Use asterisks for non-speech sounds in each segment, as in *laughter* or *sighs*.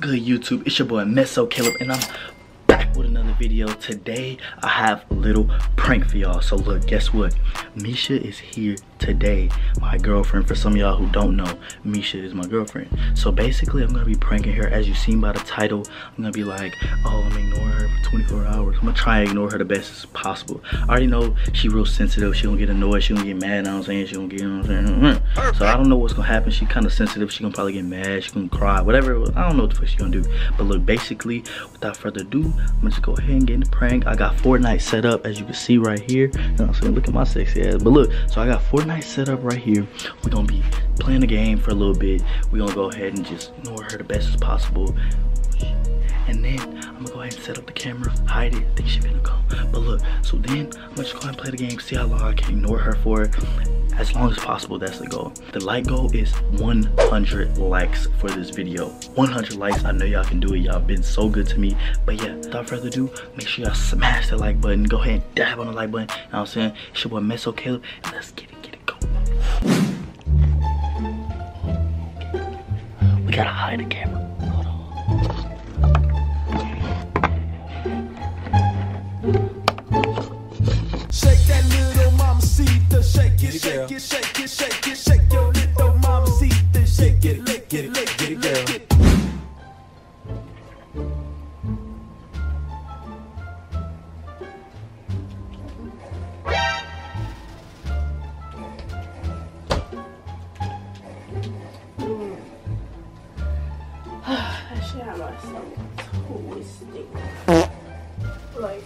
good YouTube? It's your boy Mezzo Caleb and I'm video. Today I have a little prank for y'all. So look, guess what? Misha is here today. My girlfriend. For some of y'all who don't know, Misha is my girlfriend. So basically I'm gonna be pranking her as you seen by the title. I'm gonna be like, oh I'm ignoring her for 24 hours. I'm gonna try and ignore her the best as possible. I already know she real sensitive. She gonna get annoyed. She gonna get mad. You know what I'm saying? She gonna get, you know what I'm saying? Mm-hmm. So I don't know what's gonna happen. She kind of sensitive. She gonna probably get mad. She gonna cry. Whatever. I don't know what the fuck she gonna do. But look, basically, without further ado, I'm gonna just go ahead and get in the prank. I got Fortnite set up as you can see right here. You know I'm saying? Look at my sexy ass. But look, so I got Fortnite set up right here. We're gonna be playing the game for a little bit. We're gonna go ahead and just ignore her the best as possible. And then I'm gonna go ahead and set up the camera, hide it. I think she gonna come. But look, so then I'm gonna just go ahead and play the game, see how long I can ignore her for. As long as possible, that's the goal. The like goal is 100 likes for this video. 100 likes, I know y'all can do it. Y'all been so good to me. But yeah, without further ado, make sure y'all smash that like button. Go ahead and dab on the like button. You know what I'm saying? It's your boy Mezzo Caleb, and let's get it, get it, go. We gotta hide the camera. It, shake it, shake it, shake your little mama mamacita, shake it, lick it, lick it, lick it. That shit had my stomach twisting. Like,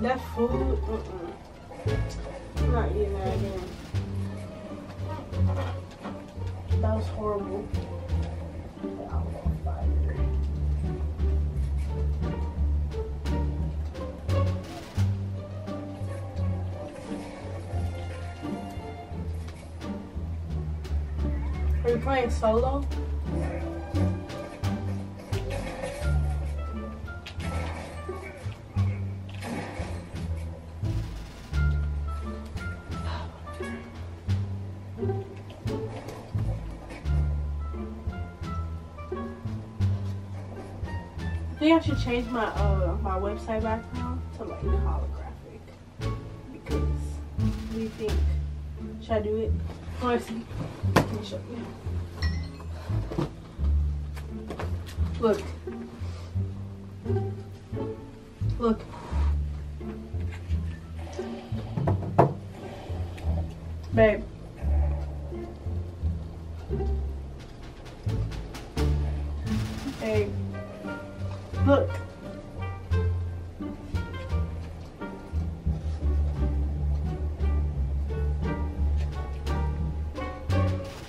that food, mm-mm. I'm not again. That was horrible. Are you playing solo? I should change my uh my website background to like holographic because what do you think? Should I do it? See. Let me show you. Look. Look. Babe.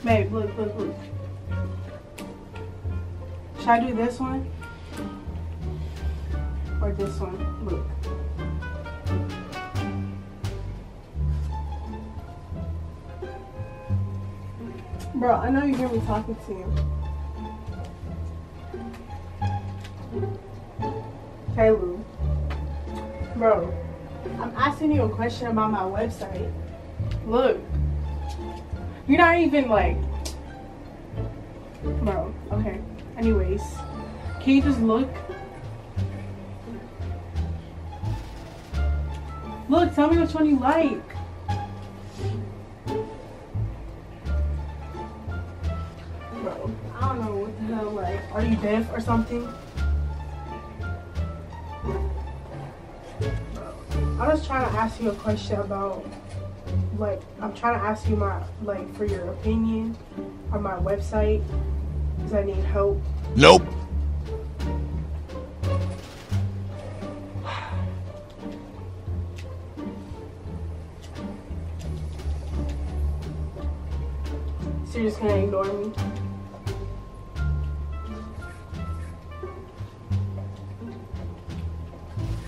Babe, look, look, look. Should I do this one? Or this one? Look. Bro, I know you hear me talking to you. Hey, Caleb. Bro, I'm asking you a question about my website. Look. You're not even like. Bro, okay. Anyways, can you just look? Look, tell me which one you like. Bro, I don't know what the hell, like, are you deaf or something? I was trying to ask you a question about, like, I'm trying to ask you my, like, for your opinion on my website, because I need help. Nope. So you're just gonna ignore me?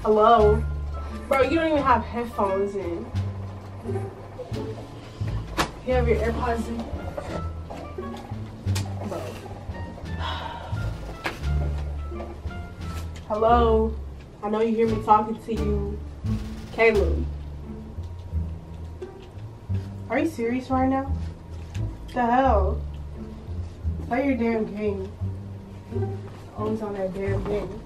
Hello? Bro, you don't even have headphones in. You have your AirPods in? Hello? I know you hear me talking to you. Caleb. Are you serious right now? What the hell? Play your damn game. Always on that damn thing.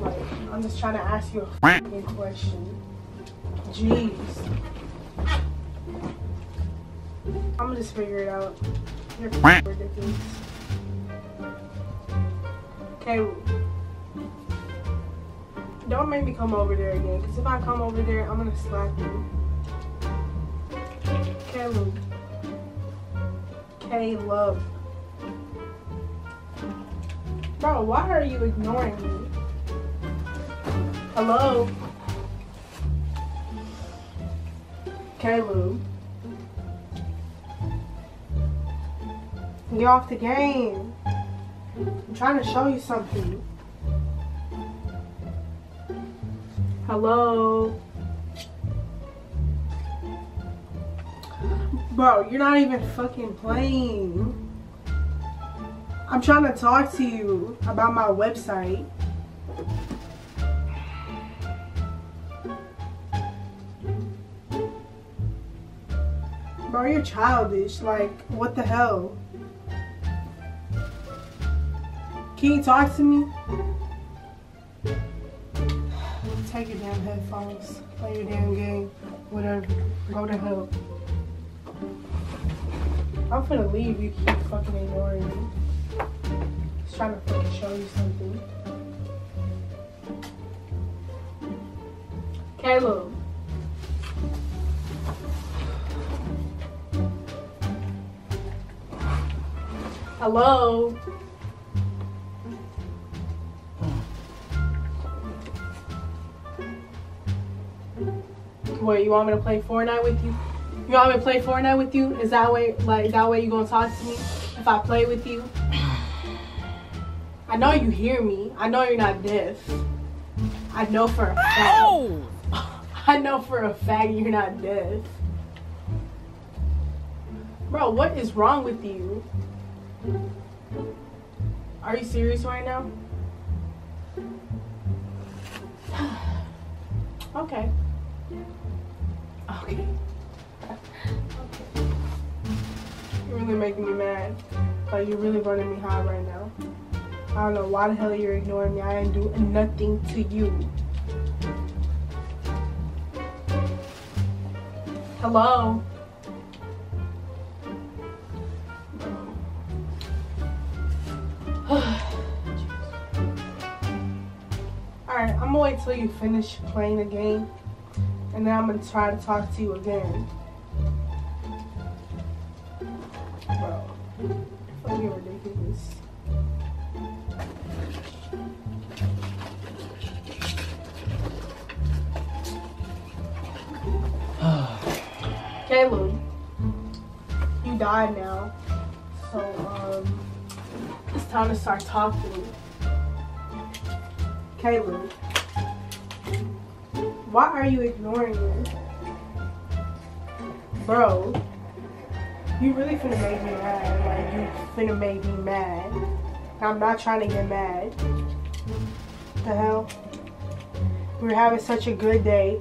Like, I'm just trying to ask you a question. Jeez. I'm gonna just figure it out. You're f***ing ridiculous. Okay. Don't make me come over there again, because if I come over there, I'm gonna slap you. Caleb. Caleb. Bro, why are you ignoring me? Hello? Caleb. Get off the game. I'm trying to show you something. Hello? Bro, you're not even fucking playing. I'm trying to talk to you about my website. Bro, you're childish. Like, what the hell? Can you talk to me? Take your damn headphones. Play your damn game. Whatever. Go to hell. I'm finna leave. You keep fucking ignoring me. Just trying to fucking show you something. Caleb. Hello. What, you want me to play Fortnite with you? You want me to play Fortnite with you? Is that way, like, that way you gonna talk to me if I play with you? I know you hear me. I know you're not deaf. I know for a fact. *laughs* I know for a fact you're not deaf. Bro, what is wrong with you? Are you serious right now? *sighs* okay. Okay. Okay. You're really making me mad. Like you're really running me high right now. I don't know why the hell you're ignoring me. I didn't do nothing to you. Hello? *sighs* Alright, I'm gonna wait till you finish playing the game and then I'm gonna try to talk to you again. Bro, fucking ridiculous. *sighs* Caleb, you died now, so um, it's time to start talking. Caleb. Why are you ignoring me? Bro, you really finna make me mad. Like, you finna make me mad. I'm not trying to get mad. The hell? We are having such a good day.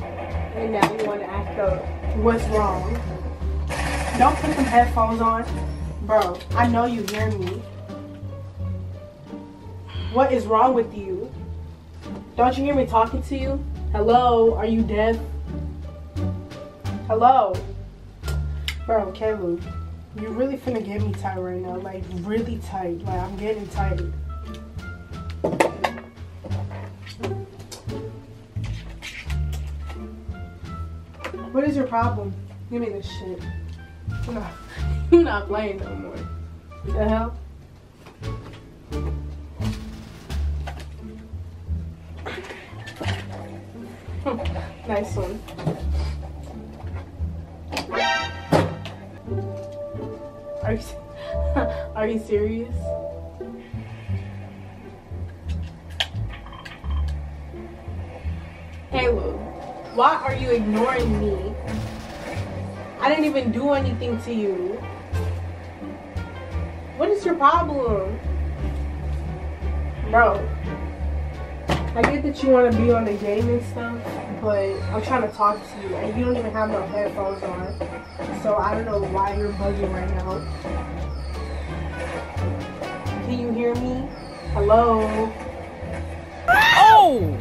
And now you want to act up. What's wrong? Don't put some headphones on. Bro, I know you hear me. What is wrong with you? Don't you hear me talking to you? Hello, are you deaf? Hello? Bro, Caleb, you really finna get me tight right now. Like, really tight. Like, I'm getting tight. What is your problem? Give me this shit. *laughs* You're not, you're not playing no more. The hell? Are you serious? Hey, Caleb, why are you ignoring me? I didn't even do anything to you. What is your problem? Bro, I get that you want to be on the game and stuff, but I'm trying to talk to you, and you don't even have no headphones on. So I don't know why you're bugging right now. Can you hear me? Hello. Oh!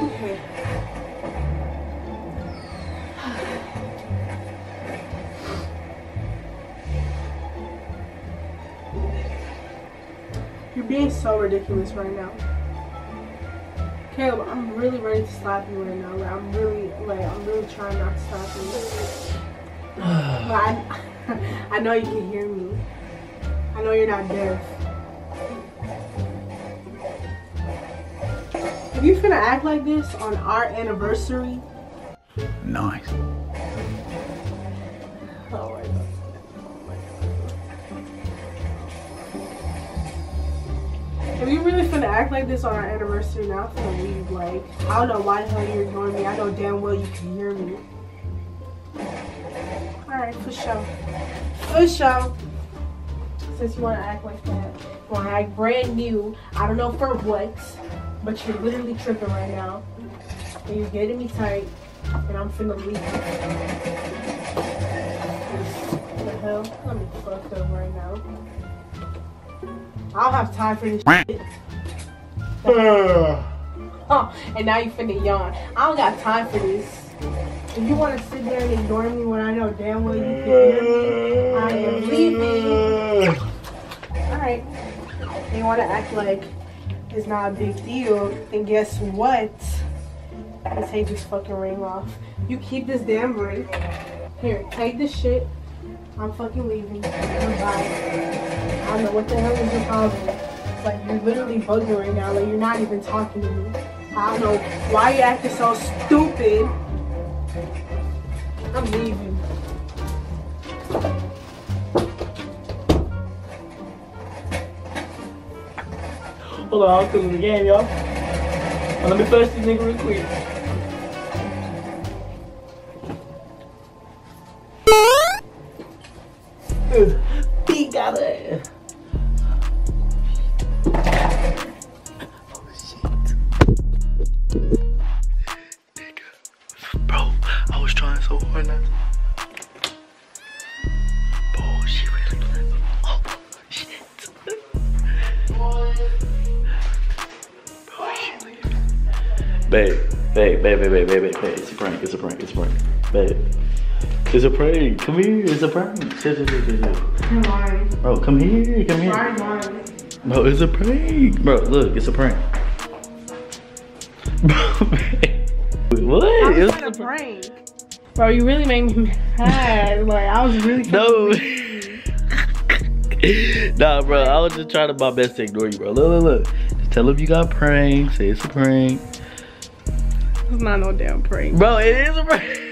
Okay. You're being so ridiculous right now. Caleb, I'm really ready to stop you right now. Like, I'm really, like, I'm really trying not to stop you. but I, *laughs* I know you can hear me. I know you're not deaf. If you finna act like this on our anniversary, Nice. If you really finna act like this on our anniversary, now I'm finna leave. Like, I don't know why the hell you're ignoring me. I know damn well you can hear me. Alright, for sure. For sure. Since you wanna act like that, wanna act brand new. I don't know for what, but you're literally tripping right now. And you're getting me tight, and I'm finna leave. What the hell? I'm fucked up right now. I don't have time for this shit. *sighs* Oh, and now you finna yawn. I don't got time for this. If you wanna sit there and ignore me when I know damn well you can hear me, I am leaving. Alright. You wanna act like it's not a big deal, and guess what? Let's take this fucking ring off. You keep this damn ring. Here, take this shit. I'm fucking leaving. Goodbye. I don't know what the hell is your problem. It's like you're literally bugging right now. Like you're not even talking to me. I don't know why you acting so stupid. I'm leaving. Hold on, I'm still in the game, y'all. let me flash this nigga real quick. *laughs* Big got it. Bro, I was trying so hard not to. Bro, she really playing. Oh, shit. Bro, she leaving. Babe, babe, babe, babe, babe, babe, babe, it's a prank, it's a prank, it's a prank. Babe. It's a prank. Come here, it's a prank. Shit, shit, shit, shit, shit. You're lying. Bro, come here, come here. Why are you lying? Bro, it's a prank. Bro, look, it's a prank. *laughs* What? I was was a a prank. prank. Bro, you really made me mad. *laughs* Like I was really No. *laughs* nah, bro, I was just trying to my best to ignore you, bro. Look, look, look. Just tell them you got pranked. Say it's a prank. It's not no damn prank. Bro, it is a prank.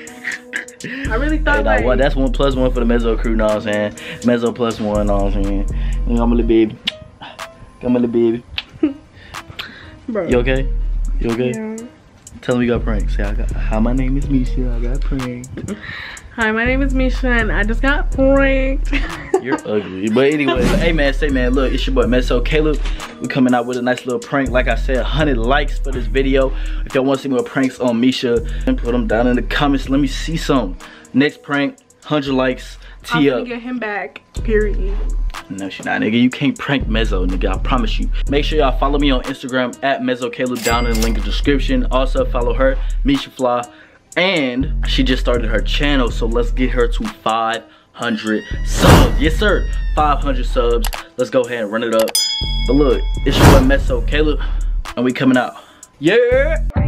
I really thought Hey, like? That's one plus one for the Mezzo crew, know what I'm saying? Mezzo plus one, know what I'm saying? I'm a little baby. Come a little baby. *laughs* bro. You okay? You okay? Yeah. Tell them you got pranked. Say, I got, hi, my name is Misha. I got pranked. *laughs* Hi, my name is Misha and I just got pranked. *laughs* You're ugly. But anyway, hey man, say man, look, it's your boy Mezzo Caleb. We're coming out with a nice little prank. Like I said, 100 likes for this video. If y'all want to see more pranks on Misha, then put them down in the comments. Let me see some. Next prank, 100 likes. I'm gonna get him back. Period. No, she not, nigga. You can't prank Mezzo, nigga. I promise you. Make sure y'all follow me on Instagram at Mezzo Caleb down in the link in the description. Also follow her, Misha Fly. And she just started her channel, so let's get her to 500 subs. Yes, sir. 500 subs. Let's go ahead and run it up. But look, it's your boy Mezzo Caleb, and we coming out. Yeah.